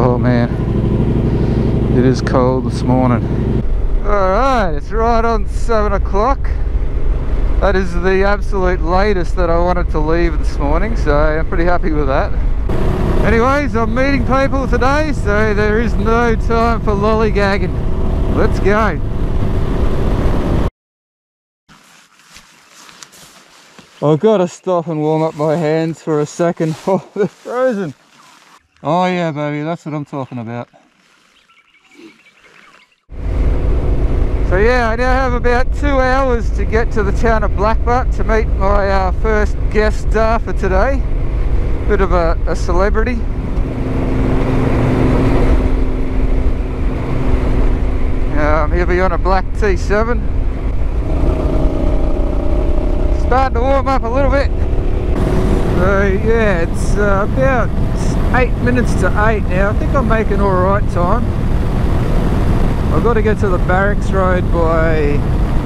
Oh man, it is cold this morning. Alright, it's right on 7 o'clock. That is the absolute latest that I wanted to leave this morning, so I'm pretty happy with that. Anyways, I'm meeting people today, so there is no time for lollygagging. Let's go. I've got to stop and warm up my hands for a second. Oh, they're frozen. Oh yeah, baby, that's what I'm talking about. So yeah, I now have about two hours to get to the town of Blackbutt to meet my uh, first guest star for today. Bit of a, a celebrity. Um, he'll be on a black T7. Starting to warm up a little bit. So yeah, it's uh, about eight minutes to eight now. I think I'm making all right time. I've got to get to the barracks road by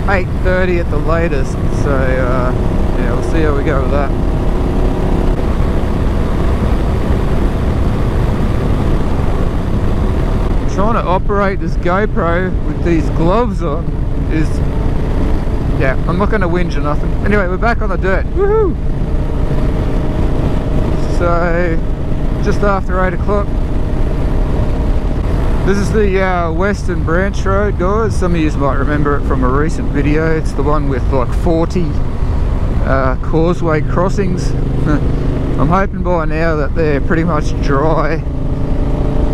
8.30 at the latest. So uh, yeah, we'll see how we go with that. trying to operate this GoPro with these gloves on is yeah I'm not going to whinge or nothing anyway we're back on the dirt woohoo so just after 8 o'clock. This is the uh, Western Branch Road guys. Some of you might remember it from a recent video. It's the one with like 40 uh, causeway crossings. I'm hoping by now that they're pretty much dry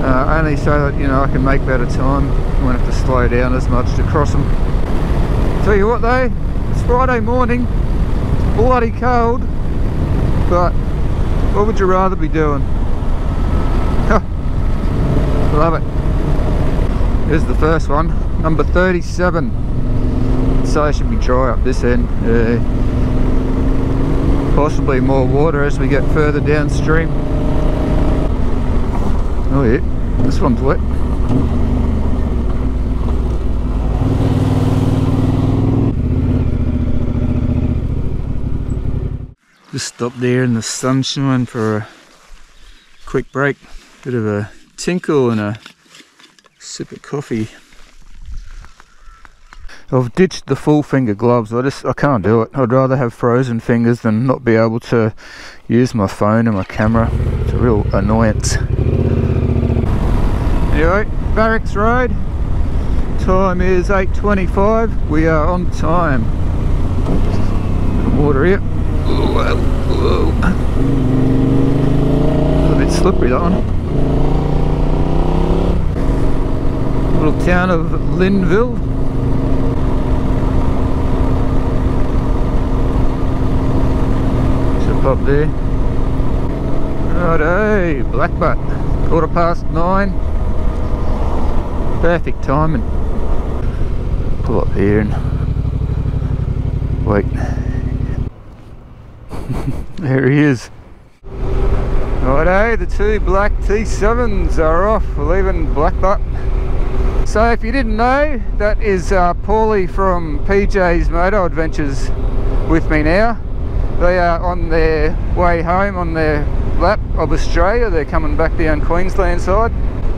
uh, only so that you know I can make better time. I won't have to slow down as much to cross them tell you what though it's Friday morning. It's bloody cold. But what would you rather be doing love it. Here's the first one. Number 37 so it should be dry up this end. Uh, possibly more water as we get further downstream. Oh yeah, this one's wet. Just stopped there in the sunshine for a quick break. Bit of a tinkle and a sip of coffee. I've ditched the full finger gloves. I just I can't do it. I'd rather have frozen fingers than not be able to use my phone and my camera. It's a real annoyance. Anyway, Barracks Road. Time is 8.25. We are on time. Water here. Whoa, whoa. A bit slippery that one. Little town of Linville. Jump up there. Righto, Blackbutt. Quarter past nine perfect timing pull up here and wait there he is righto the two black T7s are off we're leaving Blackbutt so if you didn't know that is uh, Paulie from PJ's Moto Adventures with me now. They are on their way home on their lap of Australia. They're coming back down Queensland side.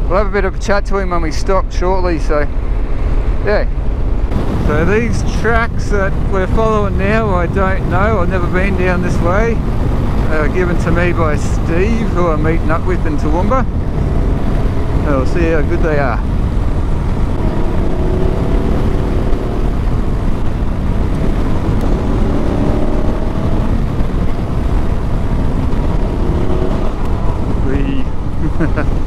We'll have a bit of a chat to him when we stop shortly so yeah. So these tracks that we're following now I don't know. I've never been down this way. Uh, given to me by Steve who I'm meeting up with in Toowoomba. We'll see how good they are Ha ha ha.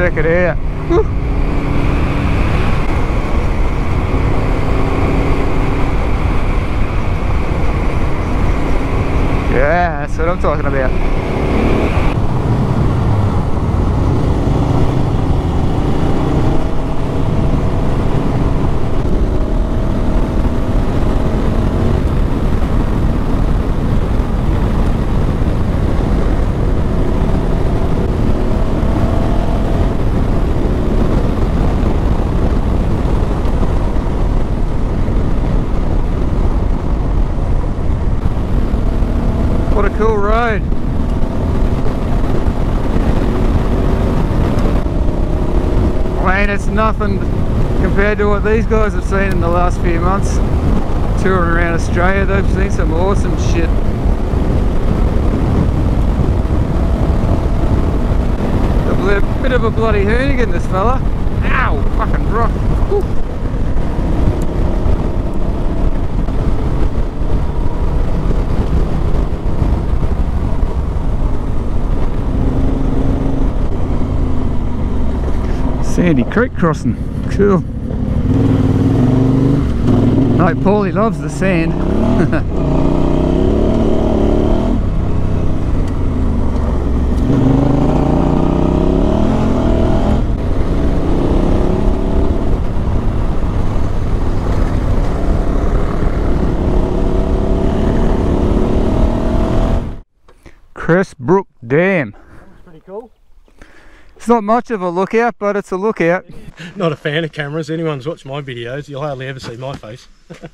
Check it out. Woo. Yeah, that's what I'm talking about. What a cool road. I mean, it's nothing compared to what these guys have seen in the last few months. Touring around Australia, they've seen some awesome shit. A bit of a bloody hoonigan, this fella. Ow! Fucking rock. Whew. Sandy Creek crossing. Cool. Right, Paulie loves the sand. Cressbrook Dam. Pretty cool. It's not much of a lookout, but it's a lookout. Not a fan of cameras. Anyone's watched my videos, you'll hardly ever see my face.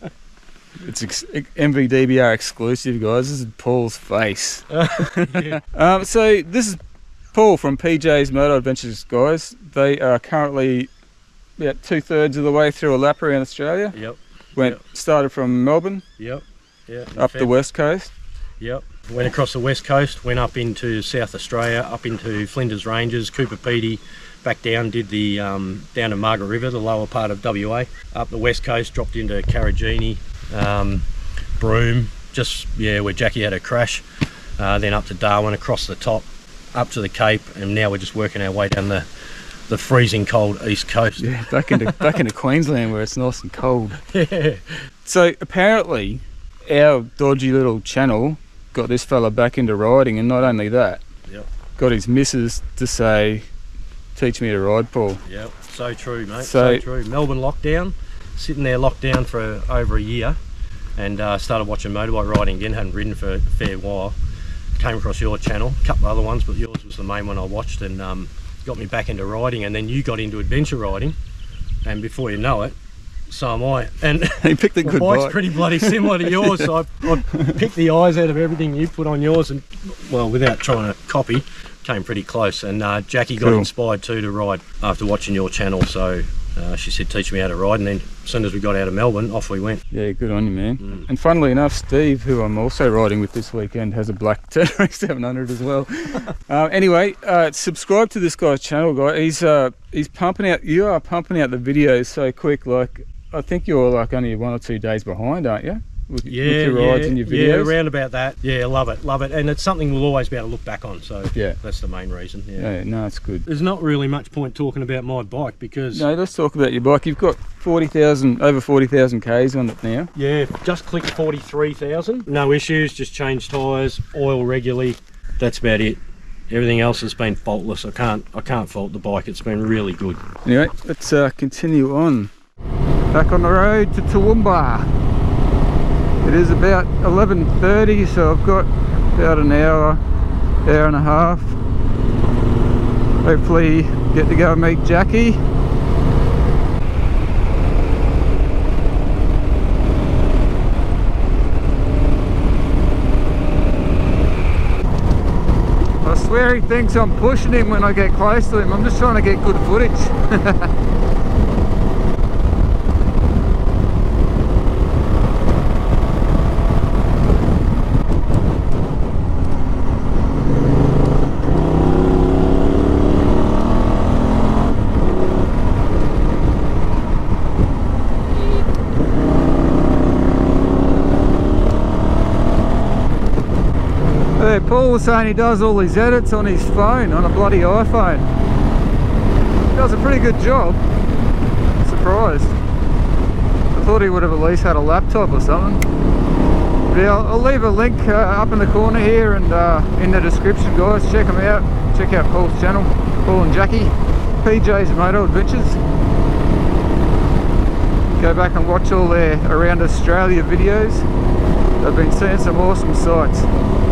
It's ex- MVDBR exclusive, guys. This is Paul's face. yeah. Um, so this is Paul from PJ's Moto Adventures, guys. They are currently about two thirds of the way through a lap around Australia. Yep. Went Yep. started from Melbourne Yep. Yeah. up the west coast. Yep. Went across the west coast, went up into South Australia, up into Flinders Ranges, Coober Pedy, back down, did the um, down to Margaret River, the lower part of WA. Up the west coast, dropped into Karijini, um, Broome, just yeah, where Jackie had a crash. Uh, then up to Darwin, across the top, up to the Cape, and now we're just working our way down the the freezing cold east coast. Yeah, back into back into Queensland where it's nice and cold. Yeah. So apparently, our dodgy little channel got this fella back into riding, and not only that, Yep. got his missus to say, "Teach me to ride, Paul." Yep, so true, mate. So- So, true. Melbourne lockdown, sitting there locked down for over a year, and uh, started watching motorbike riding again. Hadn't ridden for a fair while. Came across your channel, a couple of other ones, but yours was the main one I watched, and um, got me back into riding. And then you got into adventure riding, and before you know it, so am I. And He picked a good bike's bike. pretty bloody similar to yours, so I, I picked the eyes out of everything you put on yours, and well, without trying to copy, came pretty close. And uh, Jackie got Cool. inspired too to ride after watching your channel, so uh, she said, "Teach me how to ride." And then as soon as we got out of Melbourne, off we went. Yeah, good on you, man. Mm. And funnily enough, Steve, who I'm also riding with this weekend, has a black Tenere 700 as well. uh, anyway, uh, subscribe to this guy's channel, guy. He's uh, he's pumping out. You are pumping out the videos so quick. Like I think you're like only one or two days behind, aren't you? With, with Yeah, your yeah, and your yeah, around about that. Yeah, love it, love it, and it's something we'll always be able to look back on. So Yeah. that's the main reason. Yeah. Yeah, no, it's good. There's not really much point talking about my bike because No, let's talk about your bike. You've got 40,000, over 40,000 Ks on it now. Yeah, just clicked 43,000. No issues, just changed tyres, oil regularly. That's about it. Everything else has been faultless. I can't I can't fault the bike. It's been really good. Anyway, let's uh, continue on. Back on the road to Toowoomba. It is about 11.30 so I've got about an hour, hour and a half. Hopefully get to go and meet Jackie. I swear he thinks I'm pushing him when I get close to him. I'm just trying to get good footage. Paul was saying he does all his edits on his phone, on a bloody iPhone. does a pretty good job. Surprised. I thought he would have at least had a laptop or something. But yeah, I'll, leave a link uh, up in the corner here and uh, in the description, guys. Check him out. Check out Paul's channel, Paul and Jackie, PJ's Moto Adventures. Go back and watch all their around Australia videos. They've been seeing some awesome sights.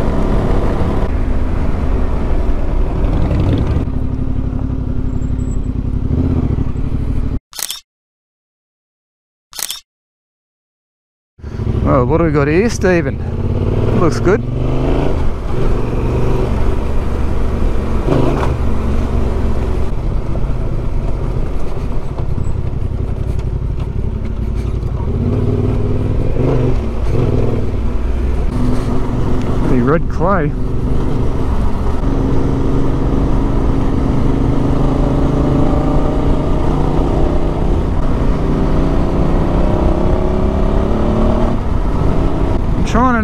Oh, what do we got here, Stephen? Looks good. The red clay.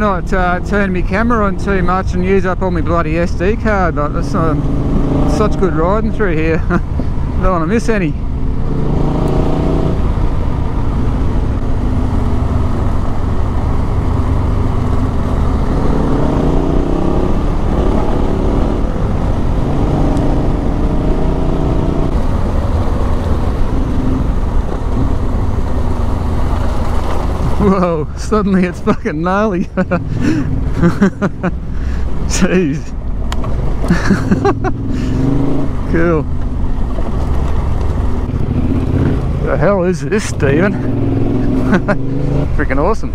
Not uh, turn my camera on too much and use up all my bloody SD card, but it's um, such good riding through here. Don't want to miss any. Whoa, suddenly it's fucking gnarly. Jeez. cool. The hell is this, Steven? Freaking awesome.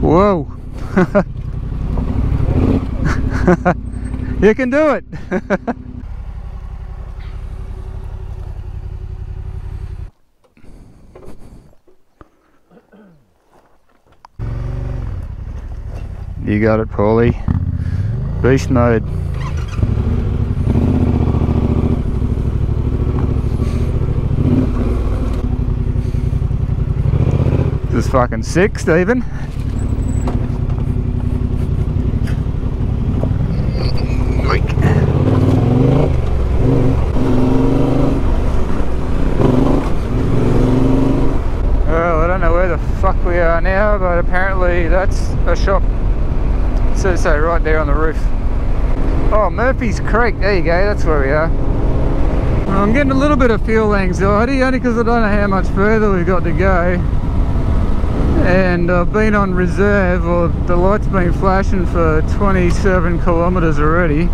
Whoa. you can do it. you got it, Paulie. Beast mode. This is fucking sick, Stephen. Well, I don't know where the fuck we are now, but apparently that's a shop. Says so right there on the roof. Oh, Murphy's Creek. There you go. That's where we are. I'm getting a little bit of fuel anxiety, only because I don't know how much further we've got to go. And I've been on reserve, or the light's been flashing for 27 kilometres already.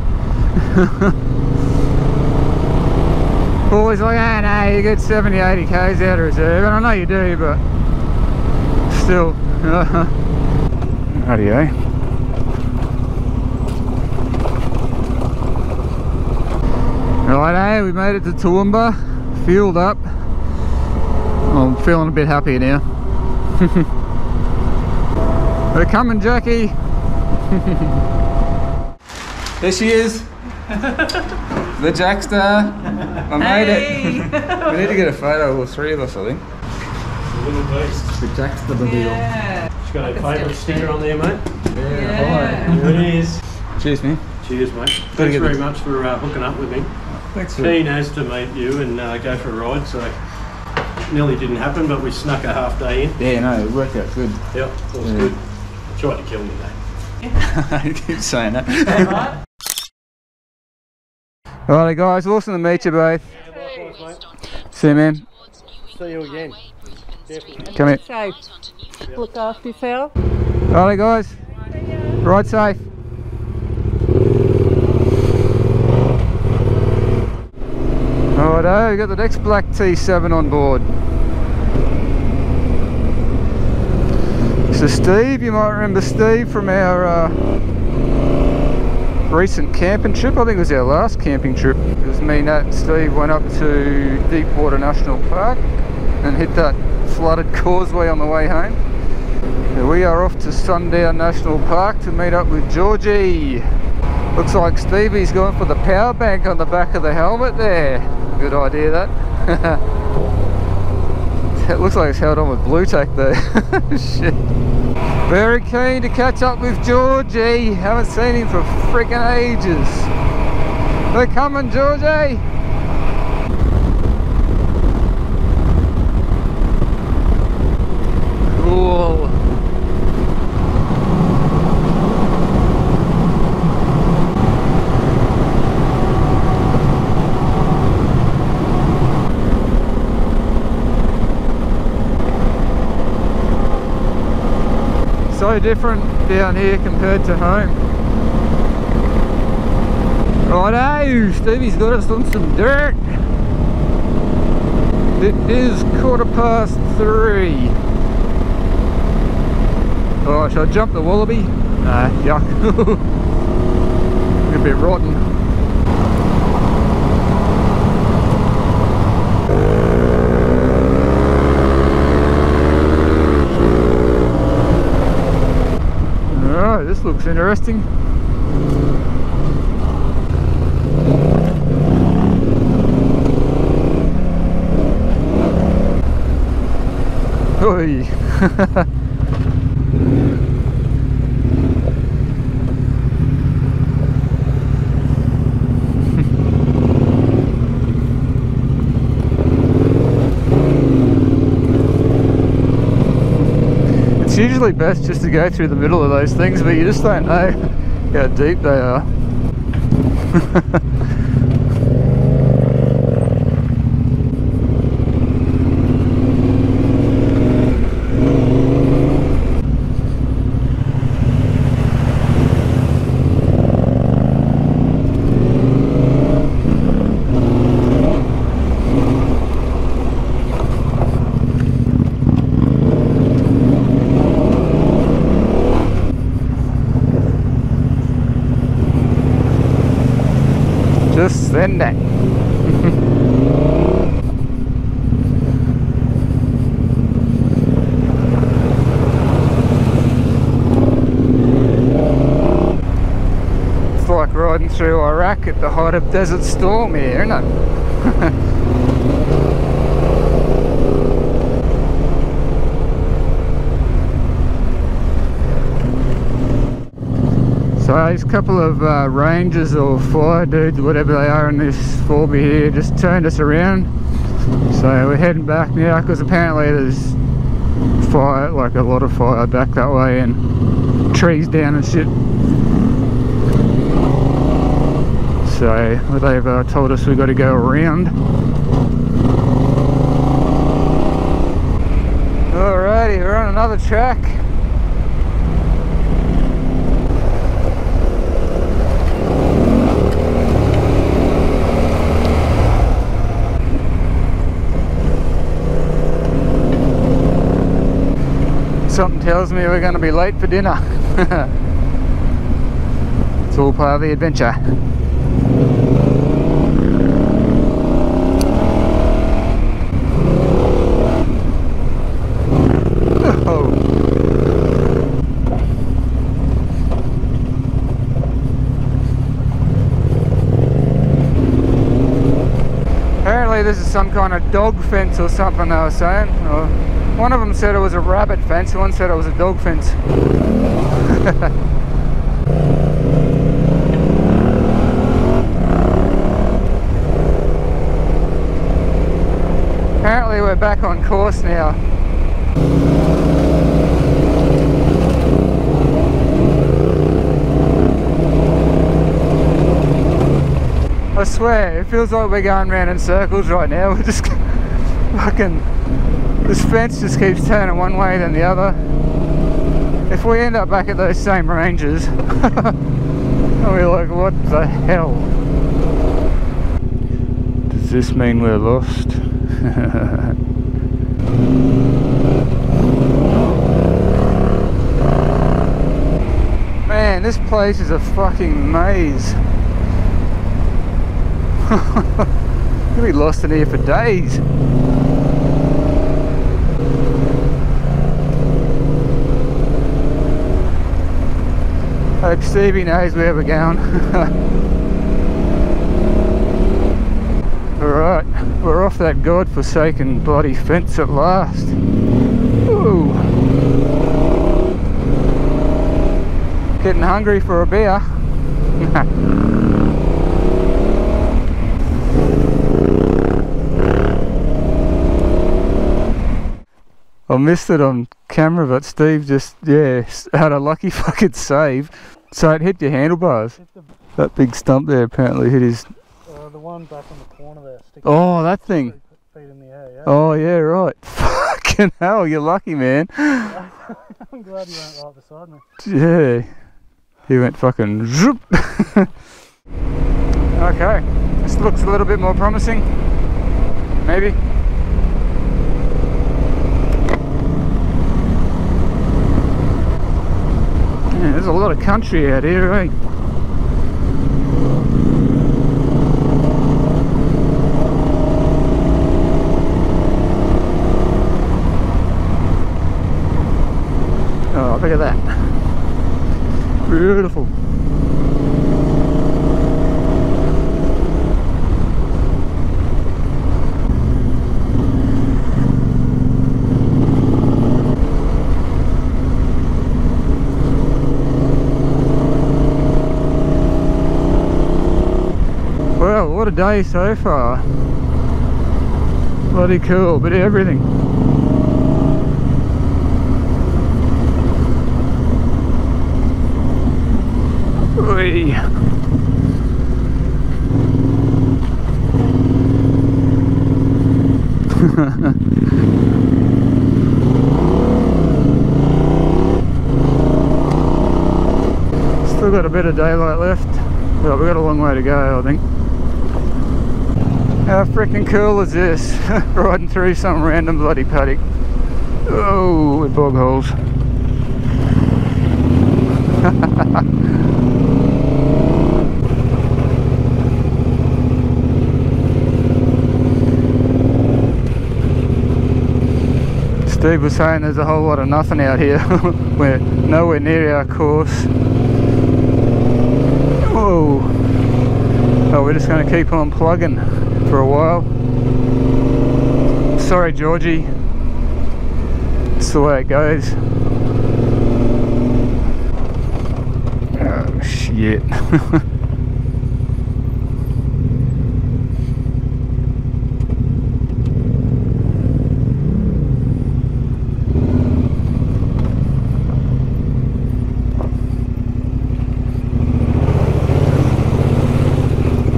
Always like, ah, no, you get 70, 80 k's out of reserve, and I know you do, but still. Radio. Eh? Righto, eh? we made it to Toowoomba, fueled up. I'm feeling a bit happier now. We're coming, Jackie. there she is. the Jackster. I made it. we need to get a photo of all three of us, I think. Little beast. The Jackstar the Yeah. She's got a favourite sticker on there, mate. Yeah. There it is. Cheers, man. Cheers, mate. Gotta Thanks get very the- much for uh, hooking up with me. Thanks for Keen as to meet you and uh, go for a ride, so nearly didn't happen, but we snuck a half day in. Yeah, no, it worked out good. Yep, it was Yeah. good. Tried to kill me though. you keep saying that. Alright guys, awesome to meet you both. See you man. See you again. Definitely. Come here. Safe. Look after yourself. Alright guys. Ride safe. Righto, we got the next black T7 on board. So Steve, you might remember Steve from our uh, recent camping trip. I think it was our last camping trip. It was me, Nat and Steve went up to Deepwater National Park and hit that flooded causeway on the way home. We are off to Sundown National Park to meet up with Georgie. Looks like Stevie's going for the power bank on the back of the helmet there. Good idea that. it looks like it's held on with Blu Tack there. Shit. Very keen to catch up with Georgie. Haven't seen him for freaking ages. They're coming, Georgie. Cool. So different down here compared to home. Righto, Stevie's got us on some dirt. It is quarter past three. Oh, should I jump the wallaby? Nah, yuck. a bit rotten. Alright, this looks interesting. Oi. It's usually best just to go through the middle of those things, but you just don't know how deep they are. It's like riding through Iraq at the height of Desert Storm here, isn't it? So there's a couple of uh, rangers or fire dudes, whatever they are in this 4B here, just turned us around. So we're heading back now because apparently there's fire, like a lot of fire back that way and trees down and shit. So they've uh, told us we've got to go around. Alrighty, we're on another track. Something tells me we're going to be late for dinner. it's all part of the adventure. Apparently this is some kind of dog fence or something they were saying. Or one of them said it was a rabbit fence, one said it was a dog fence. Apparently we're back on course now. I swear, it feels like we're going round in circles right now. We're just fucking this fence just keeps turning one way then the other. If we end up back at those same ranges, I'll be like, what the hell? Does this mean we're lost? Man, this place is a fucking maze. You'll be lost in here for days. Hope Stevie knows where we're going. Alright. we're off that god-forsaken bloody fence at last. Ooh. Getting hungry for a beer. I missed it on camera, but Steve just, yeah, had a lucky fucking save. So it hit your handlebars. That big stump there apparently hit his. Uh, the one back on the corner there, Oh, that thing. feet in the air, yeah. Oh, yeah, right. Fucking hell, you're lucky, man. I'm glad you went right beside me. Yeah. He went fucking zoop. okay. This looks a little bit more promising. Maybe. There's a lot of country out here, eh? Oh, look at that. Beautiful. Well, what a day so far. Bloody cool, of everything. Oi. Still got a bit of daylight left, but we've got a long way to go, I think. How freaking cool is this? Riding through some random bloody paddock. Oh, with bog holes. Steve was saying there's a whole lot of nothing out here. We're nowhere near our course. Whoa. Oh, we're just going to keep on plugging for a while. Sorry, Georgie. It's the way it goes. Oh, shit.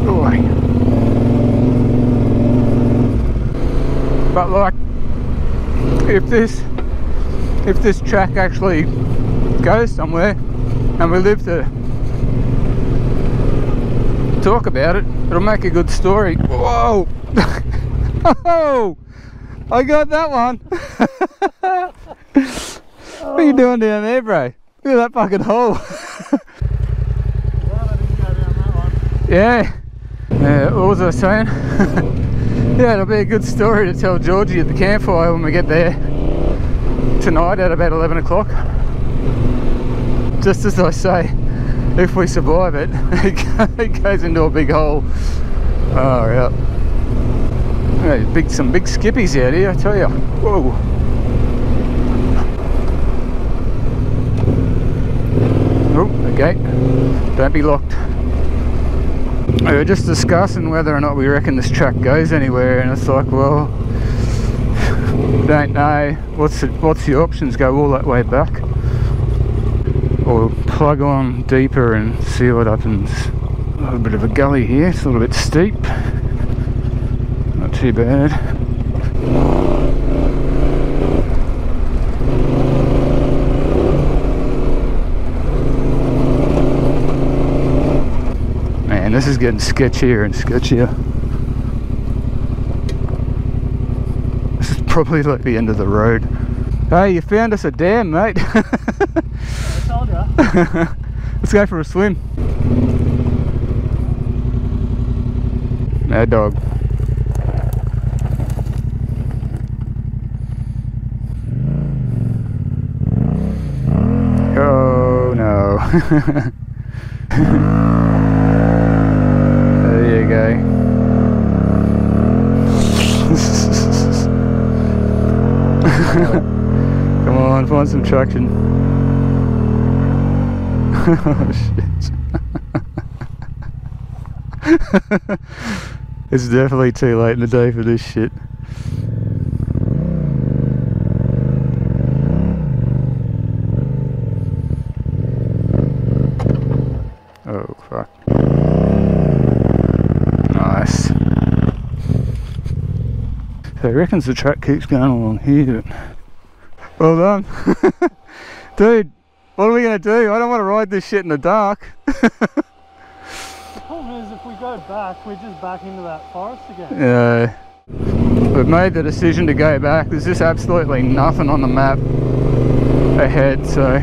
Boy. But like, if this, if this track actually goes somewhere, and we live to talk about it, it'll make a good story. Whoa! oh, I got that one. what are you doing down there, bro? Look at that fucking hole. Yeah, what was I saying? yeah, it'll be a good story to tell Georgie at the campfire when we get there tonight at about 11 o'clock. Just as I say, if we survive it, it goes into a big hole. Oh, yeah. Big, some big skippies out here, I tell you. Whoa. Oh, gate. Don't be locked. We were just discussing whether or not we reckon this track goes anywhere, and it's like, well, don't know. What's the, what's the options? Go all that way back, or plug on deeper and see what happens. A little bit of a gully here. It's a little bit steep. Not too bad. Man, this is getting sketchier and sketchier. This is probably like the end of the road. Hey, you found us a dam, mate. Let's go for a swim. Mad dog. Oh no. there you go. Find some traction. oh shit. it's definitely too late in the day for this shit. Oh fuck. Nice. So he reckons the track keeps going along here. Well done. Dude, what are we gonna do? I don't want to ride this shit in the dark. The problem is, if we go back, we're just back into that forest again. Yeah. We've made the decision to go back. There's just absolutely nothing on the map ahead, so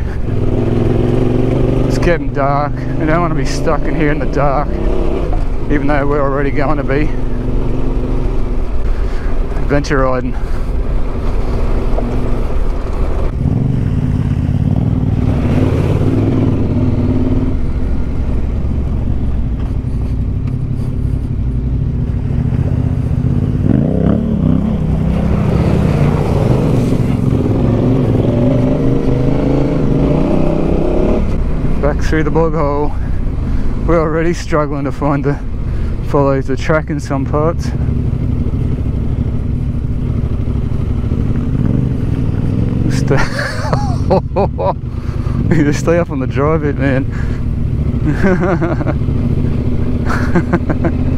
it's getting dark. I don't want to be stuck in here in the dark, even though we're already going to be adventure riding. Through the bog hole. We're already struggling to find the follow the track in some parts. Stay, uh, you just stay up on the drive it man.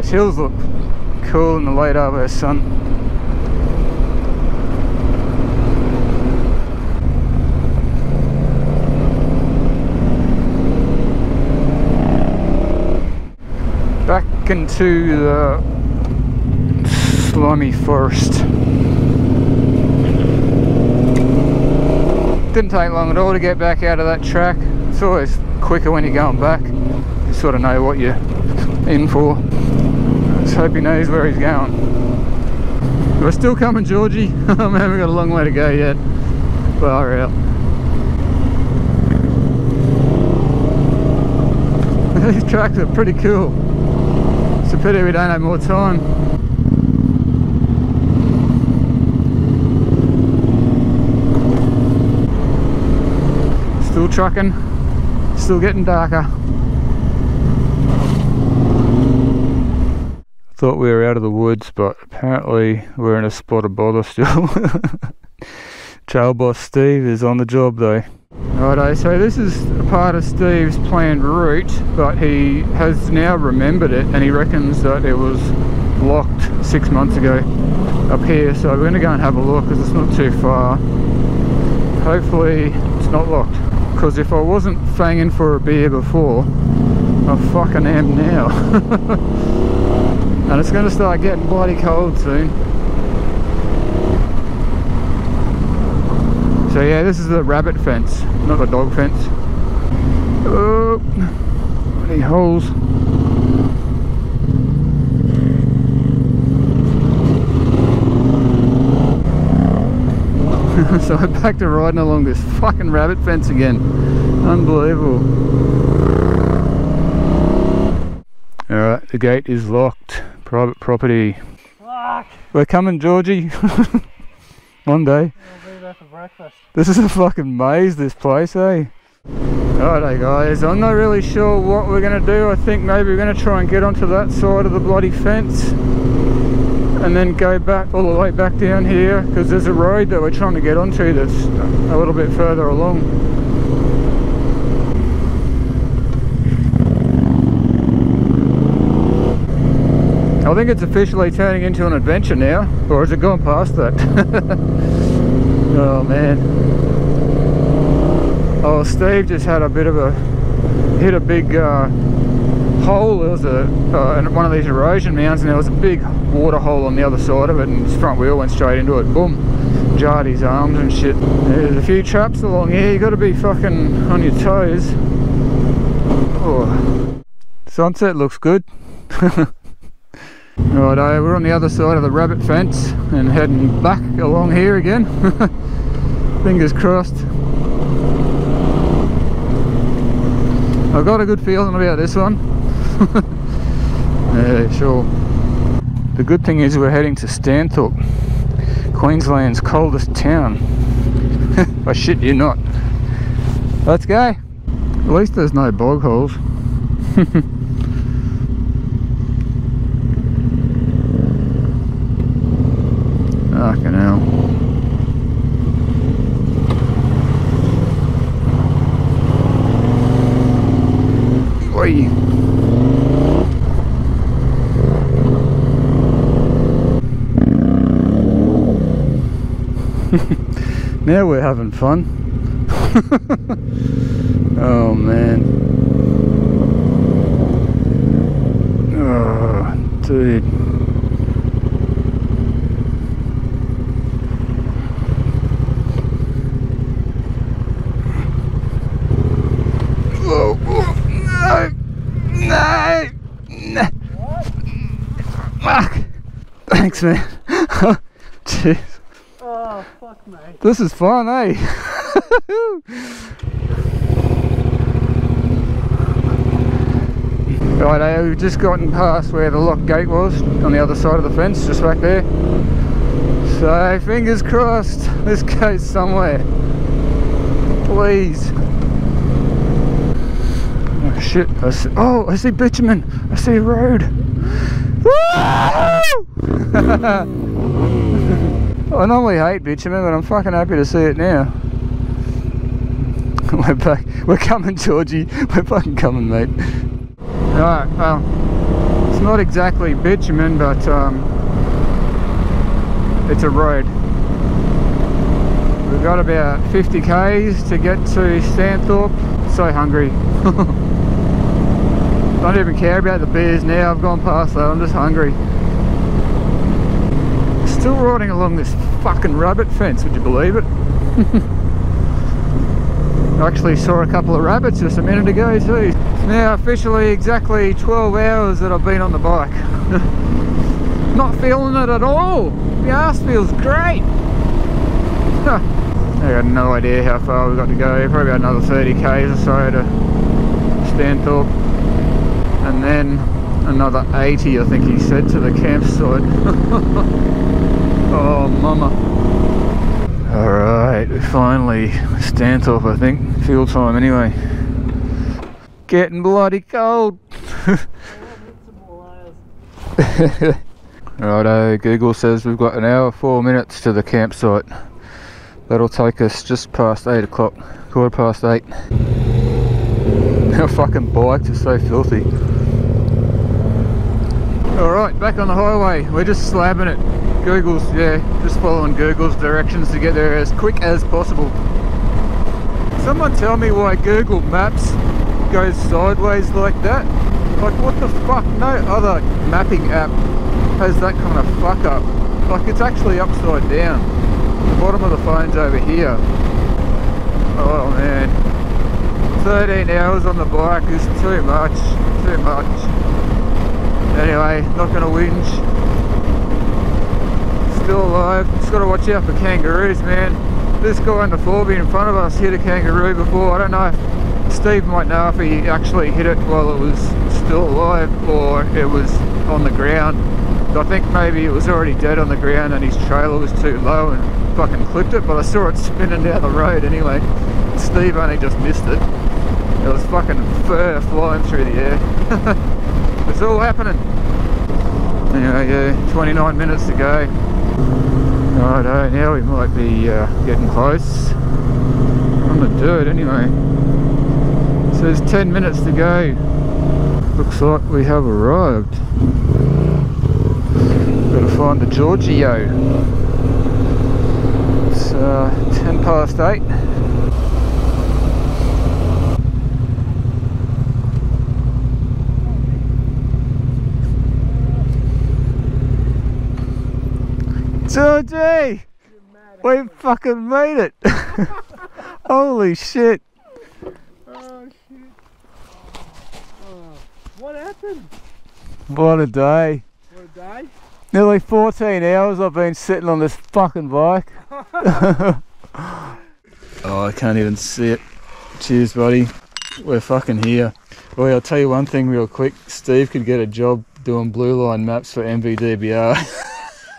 those hills look cool in the light over sun. Back into the slimy forest. Didn't take long at all to get back out of that track. It's always quicker when you're going back. You sort of know what you're in for. Hope he knows where he's going. We're still coming, Georgie. Oh, I haven't got a long way to go yet. Far out. These tracks are pretty cool. It's a pity we don't have more time. Still trucking, still getting darker. Thought we were out of the woods, but apparently we're in a spot of bother still. Trail boss Steve is on the job though. Righto, so this is a part of Steve's planned route, but he has now remembered it and he reckons that it was locked six months ago up here. So we're going to go and have a look because it's not too far. Hopefully it's not locked. Because if I wasn't fanging for a beer before, I fucking am now. and it's going to start getting bloody cold soon. So yeah, this is the rabbit fence, not the dog fence. Oh, any holes? so I'm back to riding along this fucking rabbit fence again. Unbelievable. Alright, the gate is locked. Private property. Fuck! We're coming, Georgie. One day. I'll be there for breakfast. This is a fucking maze, this place, eh? Righto guys, I'm not really sure what we're going to do. I think maybe we're going to try and get onto that side of the bloody fence and then go back all the way back down here because there's a road that we're trying to get onto that's a little bit further along. I think it's officially turning into an adventure now, or has it gone past that? oh man. Oh, Steve just had a bit of a hit a big uh, hole. There was a uh, one of these erosion mounds, and there was a big water hole on the other side of it, and his front wheel went straight into it. Boom, jarred his arms and shit. There's a few traps along here. You got to be fucking on your toes. Oh, sunset looks good. Righto, eh, we're on the other side of the rabbit fence and heading back along here again. Fingers crossed. I've got a good feeling about this one. yeah, sure. The good thing is we're heading to Stanthorpe, Queensland's coldest town. I shit you not. Let's go. At least there's no bog holes. Fucking hell. Now we're having fun. oh man. Oh, dude. Oh, oh, no, no, no. Fuck. Thanks, man. Jeez. Oh, fuck me. This is fun, eh? Righto, we've just gotten past where the lock gate was on the other side of the fence, just back there. So, fingers crossed, this goes somewhere. Please. Oh shit, I see, oh, I see bitumen, I see a road. Woo! I normally hate bitumen, but I'm fucking happy to see it now. We're back. We're coming, Georgie. We're fucking coming, mate. Alright, well, it's not exactly bitumen, but um, it's a road. We've got about 50 k's to get to Stanthorpe. So hungry. Don't even care about the beers now. I've gone past that. I'm just hungry. Still riding along this fucking rabbit fence, would you believe it? I actually saw a couple of rabbits just a minute ago too. It's now officially exactly 12 hours that I've been on the bike. Not feeling it at all. The ass feels great. I got no idea how far we've got to go. Probably about another 30 k's or so to Stanthorpe. And then another 80 I think he said to the campsite. oh mama. Alright, we finally Stanthorpe I think. Fuel time anyway. Getting bloody cold. Righto, Google says we've got an hour, four minutes to the campsite. That'll take us just past 8 o'clock, quarter past 8. Our fucking bikes are so filthy. Alright, back on the highway. We're just slabbing it. Google's, yeah, just following Google's directions to get there as quick as possible. Someone tell me why Google Maps goes sideways like that. Like what the fuck? No other mapping app has that kind of fuck up. Like it's actually upside down. The bottom of the phone's over here. Oh man. 13 hours on the bike is too much. Too much. Anyway, not gonna whinge. Still alive. Just gotta watch out for kangaroos, man. This guy in the 4 in front of us hit a kangaroo before. I don't know if Steve might know if he actually hit it while it was still alive or it was on the ground. I think maybe it was already dead on the ground and his trailer was too low and fucking clipped it, but I saw it spinning down the road anyway. Steve only just missed it. It was fucking fur flying through the air. it's all happening. Anyway, yeah, 29 minutes to go. Righto, now we might be uh, getting close. On the dirt anyway. So there's 10 minutes to go. Looks like we have arrived. Gotta find the Giorgio. It's uh, 10 past 8. Georgie! We fucking made it! Holy shit! Oh shit. Oh, what happened? What a day. What a day. Nearly 14 hours I've been sitting on this fucking bike. Oh, I can't even see it. Cheers, buddy. We're fucking here. Boy, I'll tell you one thing real quick. Steve could get a job doing blue line maps for MVDBR.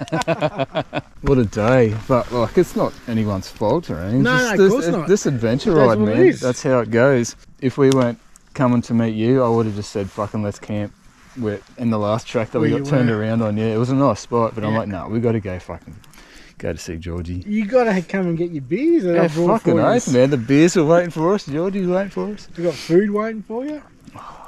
what a day. But, like, it's not anyone's fault or anything. No, Just no, of this, course not. This adventure That's ride, what it man. is. That's how it goes. If we weren't coming to meet you, I would have just said, fucking let's camp. We're in the last track that we got you turned were. around on. Yeah, it was a nice spot, but I'm Yeah. like, no, we got to go fucking go to see Georgie. You gotta come and get your beers that Yeah, I brought fucking for oath, you. man. The beers are waiting for us. Georgie's waiting for us. We got food waiting for you. Oh,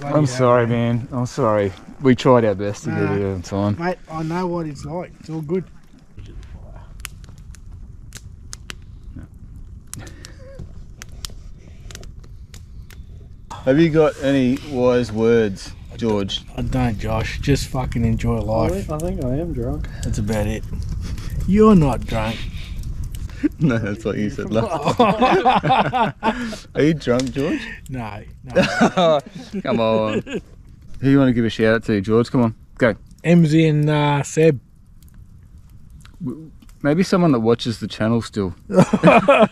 Bloody I'm hell, sorry, man. I'm sorry. We tried our best to Nah. get here on time. Mate, I know what it's like. It's all good. Have you got any wise words, George? I don't, Josh. Just fucking enjoy life. I think I am drunk. That's about it. You're not drunk. no, that's what you said last time. Are you drunk, George? No, no. Come on. Who you want to give a shout out to, George? Come on, go. MZ and uh, Seb. Maybe someone that watches the channel still. if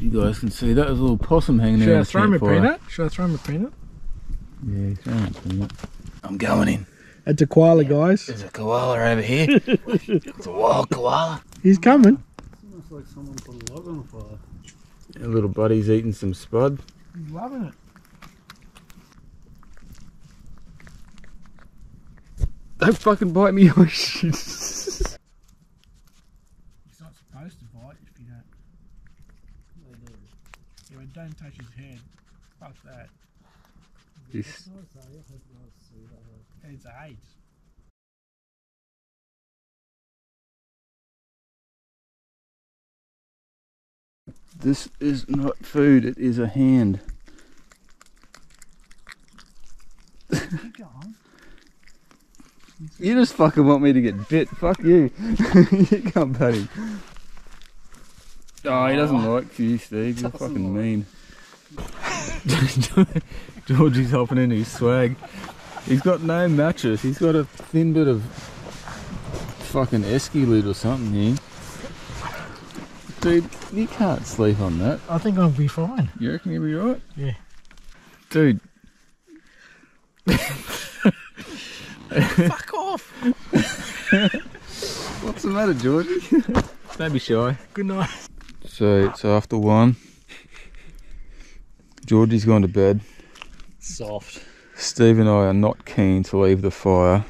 you guys can see, that was a little possum hanging Should there. Should I throw him a peanut? Should I throw him a peanut? Yeah, throw him a peanut. I'm going in. It's a koala, guys. There's a koala over here. it's a wild koala. He's coming. It's like someone put a log on the fire. Our little buddy's eating some spud. He's loving it. Don't fucking bite me, oh shit. He's not supposed to bite if you don't. Yeah, but don't touch his head. Fuck that. This- AIDS. This is not food, it is a hand. You just fucking want me to get bit. Fuck you. you come, buddy. Oh, he doesn't oh. like you, Steve. You're fucking mean. Georgie's hopping in his swag. He's got no mattress. He's got a thin bit of fucking esky lid or something here. Dude, you can't sleep on that. I think I'll be fine. You reckon you'll be right? Yeah. Dude, Fuck off. what's the matter, Georgie? Don't be shy. Good night. So it's after one. Georgie's gone to bed. Soft. Steve and I are not keen to leave the fire.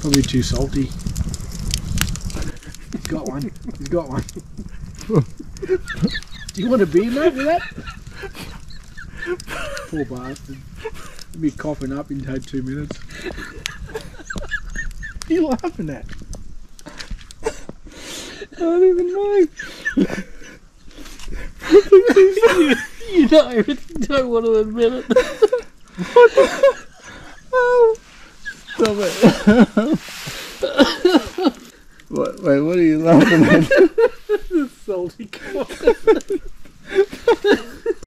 Probably too salty. He's got one. He's got one. Do you want a beer, mate, with that? Poor bastard. He'll be coughing up in take two minutes. What are you laughing at? I don't even know. You don't, you don't want to admit it. Stop it. What, wait, what are you laughing at? the salty corn.